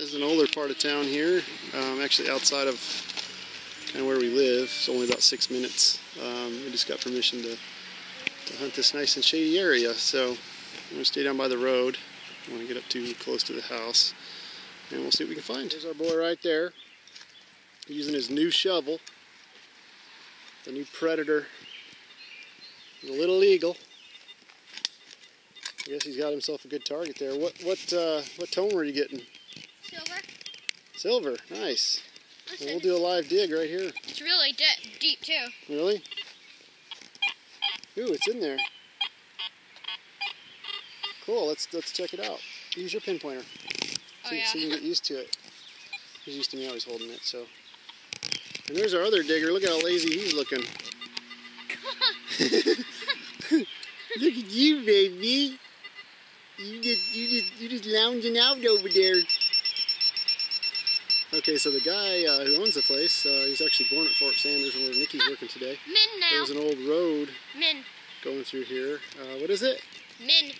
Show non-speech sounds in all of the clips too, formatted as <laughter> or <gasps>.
This is an older part of town here, um, actually outside of kind of where we live. It's only about six minutes. Um, we just got permission to, to hunt this nice and shady area, so I'm going to stay down by the road. I want to get up too close to the house, and we'll see what we can find. There's our boy right there, using his new shovel, the new Predator, the Little Eagle. I guess he's got himself a good target there. What what uh, what tone were you getting? Silver. Nice. Listen, Well, do a live dig right here. It's really de- deep too. Really? Ooh, it's in there. Cool. Let's let's check it out. Use your pinpointer. Oh so, yeah. so you can get used to it. He's used to me always holding it. So. And there's our other digger. Look at how lazy he's looking. <laughs> Look at you, baby. You just you just you just lounging out over there. Okay, so the guy uh, who owns the place, uh, he's actually born at Fort Sanders where Nikki's working today. Min now. There's an old road Min. going through here. Uh, what is it? Min.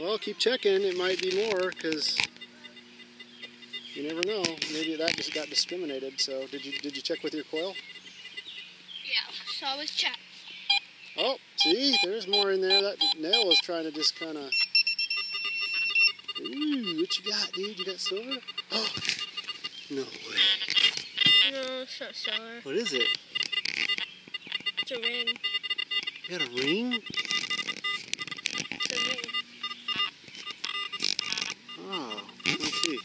Well, keep checking. It might be more because you never know. Maybe that just got discriminated. So did you did you check with your coil? Yeah. So I was check. Oh, see, there's more in there. That nail was trying to just kind of. Ooh, what you got, dude? You got silver? Oh, no way. No, it's not silver. What is it? It's a ring. You got a ring? It's a ring. Oh, let's see.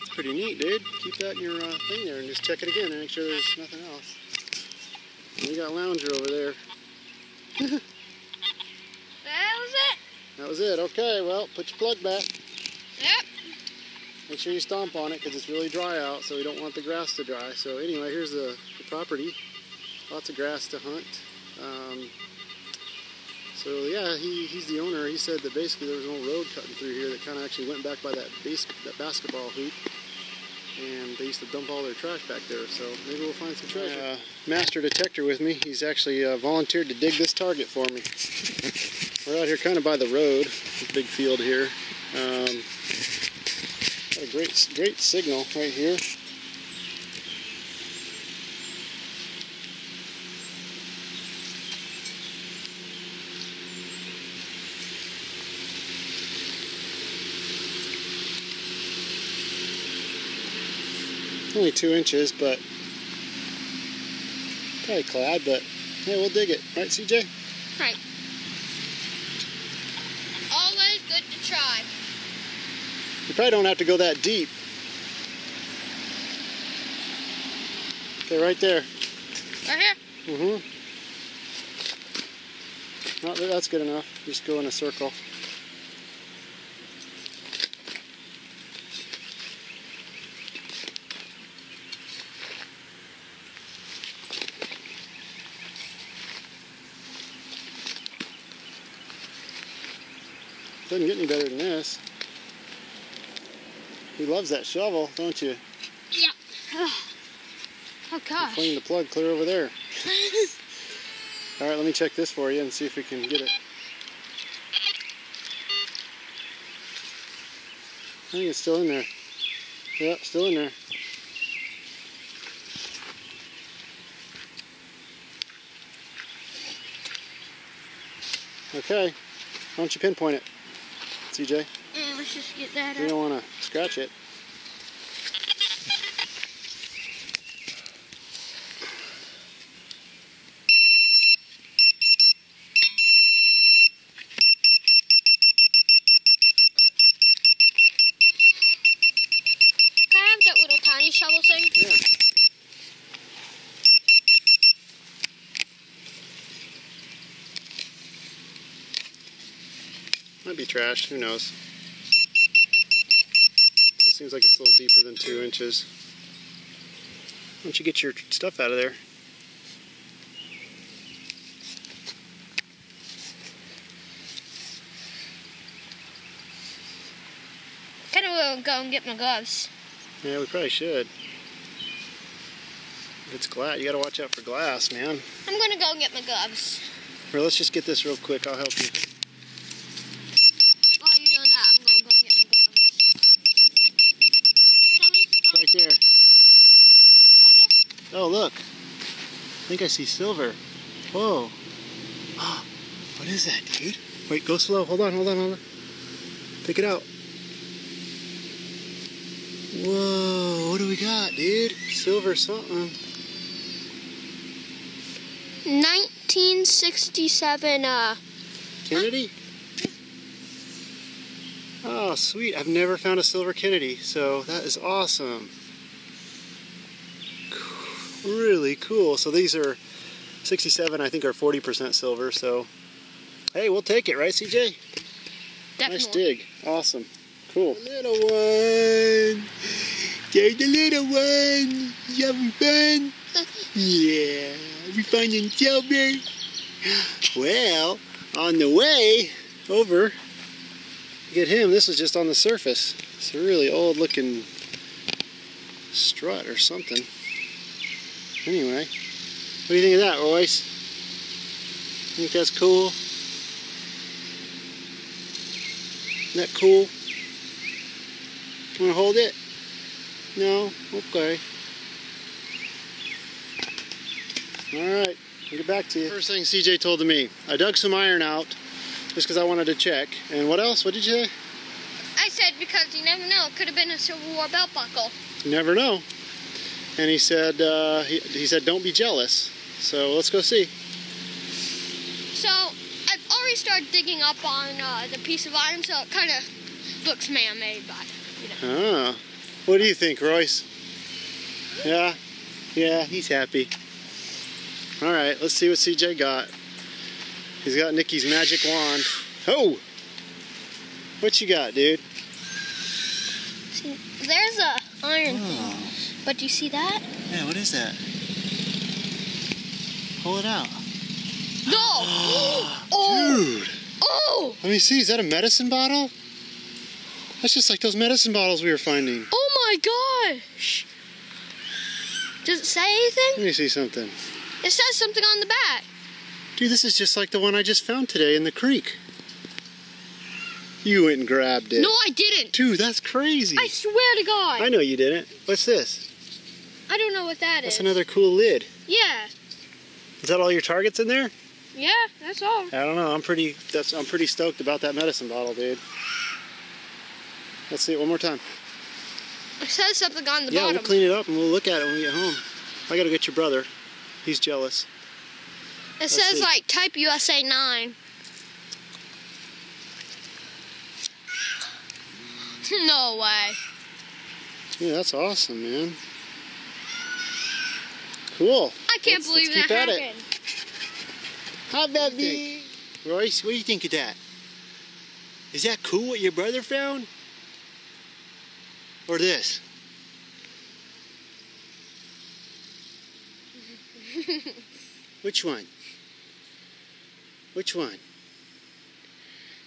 It's pretty neat, dude. Keep that in your uh, thing there and just check it again and make sure there's nothing else. We got a Lounger over there. <laughs> That was it. That was it. Okay, well, put your plug back. Make sure you stomp on it because it's really dry out, so we don't want the grass to dry. So anyway, here's the, the property. Lots of grass to hunt. Um, so yeah, he, he's the owner. He said that basically there was an old road cutting through here that kind of actually went back by that base, that basketball hoop. And they used to dump all their trash back there, so maybe we'll find some treasure. Uh, master detector with me. He's actually uh, volunteered to dig this target for me. We're out here kind of by the road, big field here. Um, a great, great signal right here. Only two inches, but probably clad, but hey, we'll dig it. Right, CJ? Right. Always good to try. You probably don't have to go that deep. Okay, right there. Right here. Mm-hmm. No, that's good enough. Just go in a circle. Doesn't get any better than this. He loves that shovel, don't you? Yeah. Oh gosh. Clean the plug clear over there. <laughs> All right, let me check this for you and see if we can get it. I think it's still in there. Yeah, still in there. Okay, why don't you pinpoint it, CJ? Let's just get that You don't want to scratch it. Can I have that little tiny shovel thing? Yeah. Might be trash, who knows. Seems like it's a little deeper than two inches. Why don't you get your stuff out of there? Kind of will go and get my gloves. Yeah, we probably should. If it's glass, you gotta watch out for glass, man. I'm gonna go and get my gloves. Here, let's just get this real quick. I'll help you. Think I see silver. Whoa. what is that, dude? Wait, go slow. Hold on, hold on, hold on. Pick it out. Whoa, what do we got, dude? Silver something. 1967. Uh, Kennedy? Oh, sweet. I've never found a silver Kennedy, so that is awesome. Really cool. So these are 67, I think, are 40% silver, so hey, we'll take it, right, CJ? definitely. Nice dig. Awesome. Cool. Little one. There's the little one. You having fun? <laughs> yeah. We finding silver. Well, on the way over, get him. This is just on the surface. It's a really old looking strut or something. Anyway, what do you think of that, Royce? Think that's cool? Isn't that cool? Want to hold it? No? Okay. Alright, I'll get back to you. First thing CJ told me, I dug some iron out just because I wanted to check. And what else? What did you say? I said because you never know. It could have been a Civil War belt buckle. You never know. And he said, uh, he, he said, don't be jealous. So let's go see. So I've already started digging up on uh, the piece of iron, so it kind of looks man-made, but you know. Ah, what do you think, Royce? Yeah, yeah, he's happy. All right, let's see what CJ got. He's got Nikki's magic wand. Oh, what you got, dude? There's a iron thing, Oh, but do you see that? yeah, what is that? Pull it out. No! <gasps> oh! Dude, Oh! let me see. Is that a medicine bottle? That's just like those medicine bottles we were finding. Oh my gosh! Does it say anything? Let me see something. It says something on the back. Dude, this is just like the one I just found today in the creek. You went and grabbed it. No, I didn't. Dude, that's crazy. I swear to God. I know you didn't. What's this? I don't know what that That's is. another cool lid. Yeah. Is that all your targets in there? Yeah, that's all. I don't know. I'm pretty that's I'm pretty stoked about that medicine bottle, dude. Let's see it one more time. It says something on the yeah, bottom. we'll clean it up and we'll look at it when we get home. I gotta get your brother. He's jealous. it let's says see. like type USA 9. <laughs> no way. Yeah, that's awesome, man. Cool. I can't Let's- believe let's that at it. happened. How about me? Royce, what do you think of that? Is that cool what your brother found? Or this? <laughs> Which one? Which one?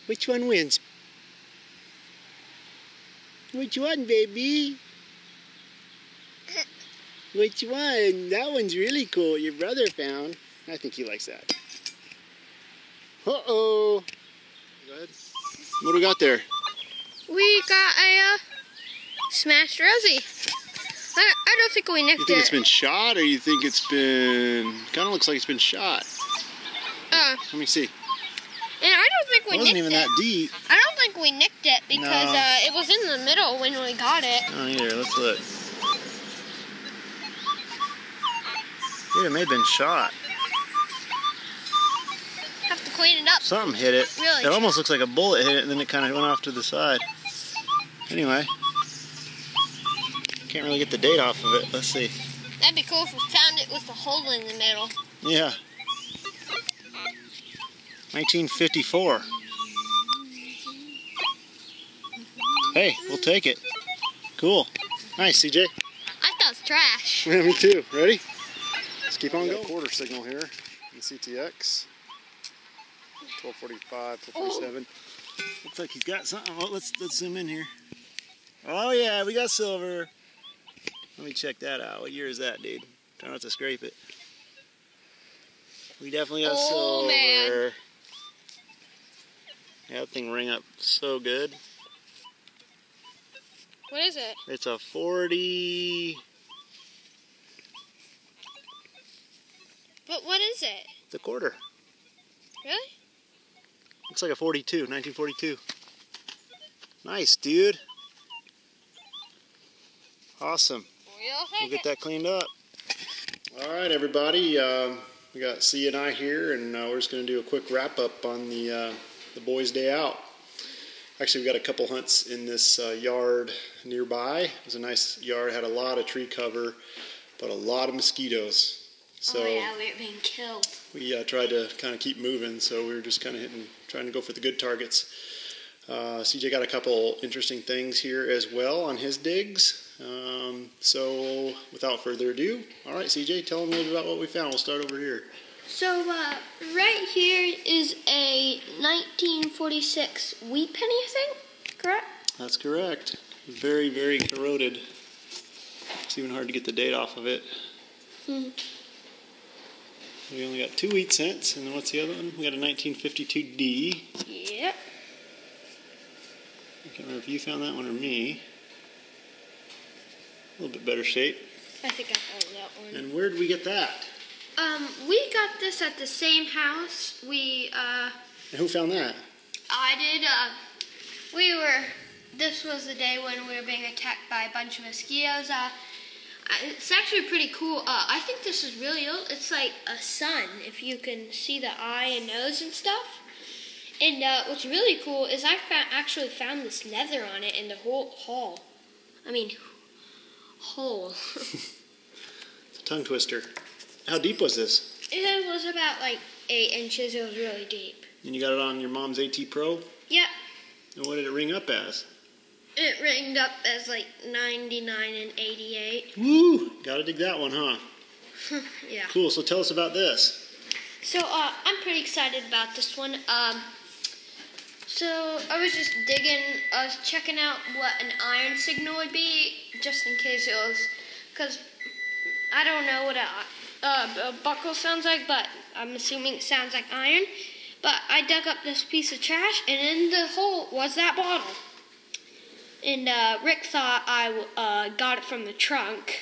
Which one wins? Which one, baby? Which one? That one's really cool. Your brother found. I think he likes that. Uh oh. Go ahead. What do we got there? We got a uh, smashed Rosie. I, I don't think we nicked it. You think it. it's been shot, or you think it's been? Kind of looks like it's been shot. uh, Let me see. and I don't think we It wasn't even it. that deep. I don't think we nicked it because No. uh, it was in the middle when we got it. Oh, here, let's look. It may have been shot. Have to clean it up. Something hit it. Really? It almost looks like a bullet hit it, and then it kind of went off to the side. Anyway, can't really get the date off of it. Let's see. That'd be cool if we found it with a hole in the middle. Yeah. 1954. Hey, we'll take it. Cool. Nice, CJ. I thought it was trash. <laughs> Yeah, me too. Ready? Keep on going. Quarter signal here in CTX. 1245, 1247. Looks like he's got something. Oh, let's let's zoom in here. Oh yeah, we got silver. Let me check that out. What year is that, dude? Try not to scrape it. We definitely got Oh, man. silver. Yeah, that thing ring up so good. What is it? It's a 40. But what is it? The quarter. Really? Looks like a 42, 1942. Nice, dude. Awesome. We'll get that cleaned up. All right, everybody. Um, we got C and I here, and uh, we're just going to do a quick wrap up on the uh, the boys' day out. Actually, we got a couple hunts in this uh, yard nearby. It was a nice yard, had a lot of tree cover, but a lot of mosquitoes. So oh yeah, we were being killed. We uh, tried to kind of keep moving, so we were just kind of hitting, trying to go for the good targets. Uh, CJ got a couple interesting things here as well on his digs. Um, so, without further ado, all right, CJ, tell them a little bit about what we found. We'll start over here. So, uh, right here is a 1946 wheat penny, I think, correct? That's correct. Very, very corroded. It's even hard to get the date off of it. Hmm. We only got two wheat cents, and then what's the other one? We got a 1952D. Yep. I can't remember if you found that one or me. A little bit better shape. I think I found that one. And where did we get that? Um, we got this at the same house. We, uh... And who found that? I did, uh... We were... This was the day when we were being attacked by a bunch of mosquitoes. Uh, it's actually pretty cool. Uh, I think this is really old. It's like a sun, if you can see the eye and nose and stuff. And uh, what's really cool is I fa- actually found this leather on it in the whole hall. I mean, hole. <laughs> it's a tongue twister. How deep was this? It was about like eight inches. It was really deep. And you got it on your mom's AT Pro? Yep. And what did it ring up as? It ringed up as like 99 and 88. Woo! Gotta dig that one, huh? <laughs> yeah. Cool. So tell us about this. So uh, I'm pretty excited about this one. Um, so I was just digging, I was checking out what an iron signal would be, just in case it was, because I don't know what a, uh, a buckle sounds like, but I'm assuming it sounds like iron. But I dug up this piece of trash, and in the hole was that bottle. And uh, Rick thought I uh, got it from the trunk.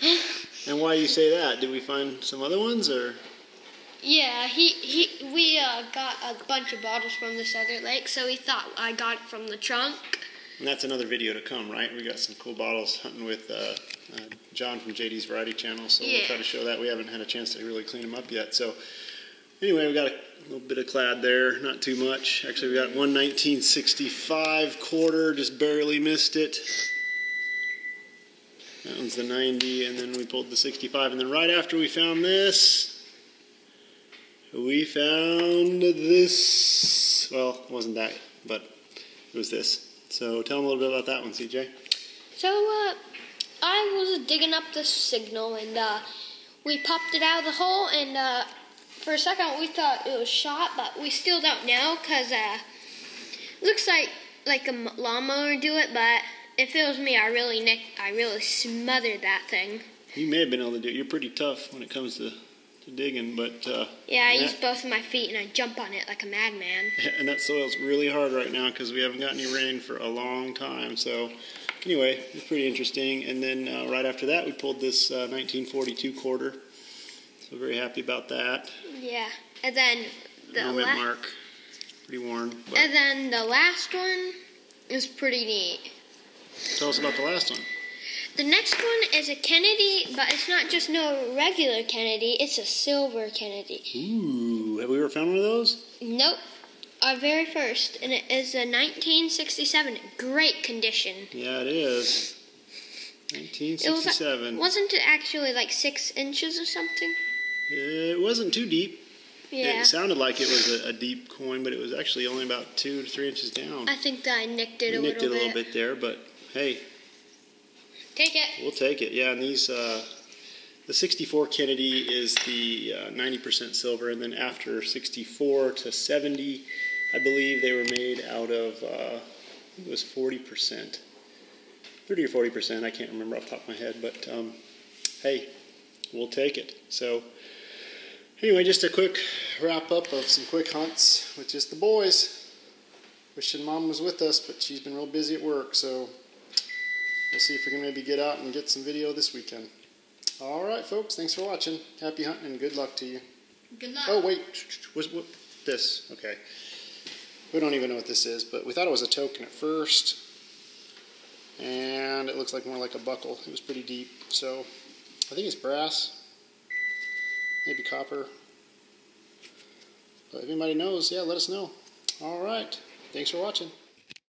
<laughs> and why do you say that? Did we find some other ones, or? Yeah, he he. We uh, got a bunch of bottles from this other lake, so he thought I got it from the trunk. And that's another video to come, right? We got some cool bottles hunting with uh, uh, John from JD's Variety Channel, so yeah. we'll try to show that. We haven't had a chance to really clean them up yet. So anyway, we got a little bit of clad there, not too much. Actually, we got one 1965 quarter, just barely missed it. That one's the 90, and then we pulled the 65. And then right after we found this, we found this. Well, it wasn't that, but it was this. So tell them a little bit about that one, CJ. So uh, I was digging up the signal, and uh, we popped it out of the hole, and uh, for a second we thought it was shot, but we still don't know because uh, looks like like a lawnmower do it, but if it was me, I really nick, I really smothered that thing. You may have been able to do it. You're pretty tough when it comes to, to digging, but uh, yeah, I use both of my feet and I jump on it like a madman. <laughs> And that soil's really hard right now because we haven't got any rain for a long time. So anyway, it's pretty interesting. And then uh, right after that, we pulled this uh, 1942 quarter. So very happy about that. Yeah, and then the moment la- mark, pretty worn. But. And then the last one is pretty neat. Tell us about the last one. The next one is a Kennedy, but it's not just no regular Kennedy, it's a silver Kennedy. Ooh, have we ever found one of those? Nope. Our very first, and it is a 1967. Great condition. Yeah, it is. 1967. It was, wasn't it actually like six inches or something? It wasn't too deep. Yeah. It sounded like it was a, a, deep coin, but it was actually only about two to three inches down. I think that I nicked it we a nicked little it a bit. little bit there, but hey. Take it. We'll take it. Yeah, and these, uh, the 64 Kennedy is the uh, 90% silver, and then after 64 to 70, I believe they were made out of, uh, it was 40%. 30 or 40%, I can't remember off the top of my head, but um, hey, we'll take it. So, anyway, just a quick wrap up of some quick hunts with just the boys. Wishing mom was with us, but she's been real busy at work, so we'll see if we can maybe get out and get some video this weekend. All right, folks. Thanks for watching. Happy hunting and good luck to you. Good luck. Oh wait, was what this? Okay. We don't even know what this is, but we thought it was a token at first, and it looks like more like a buckle. It was pretty deep, so I think it's brass, maybe copper. But if anybody knows, yeah, let us know. All right. Thanks for watching.